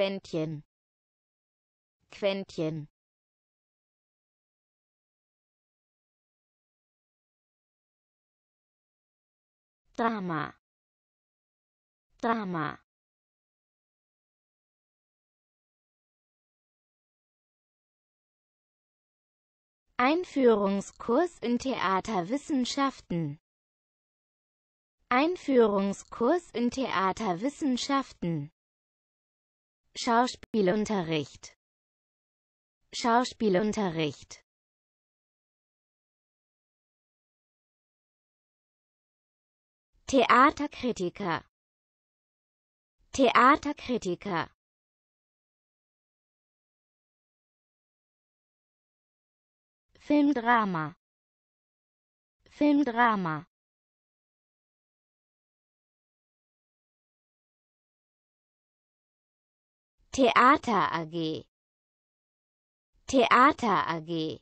Quäntchen Quäntchen Drama. Drama. Einführungskurs in Theaterwissenschaften. Einführungskurs in Theaterwissenschaften Schauspielunterricht. Schauspielunterricht. Theaterkritiker. Theaterkritiker. Filmdrama. Filmdrama Theater AG Theater AG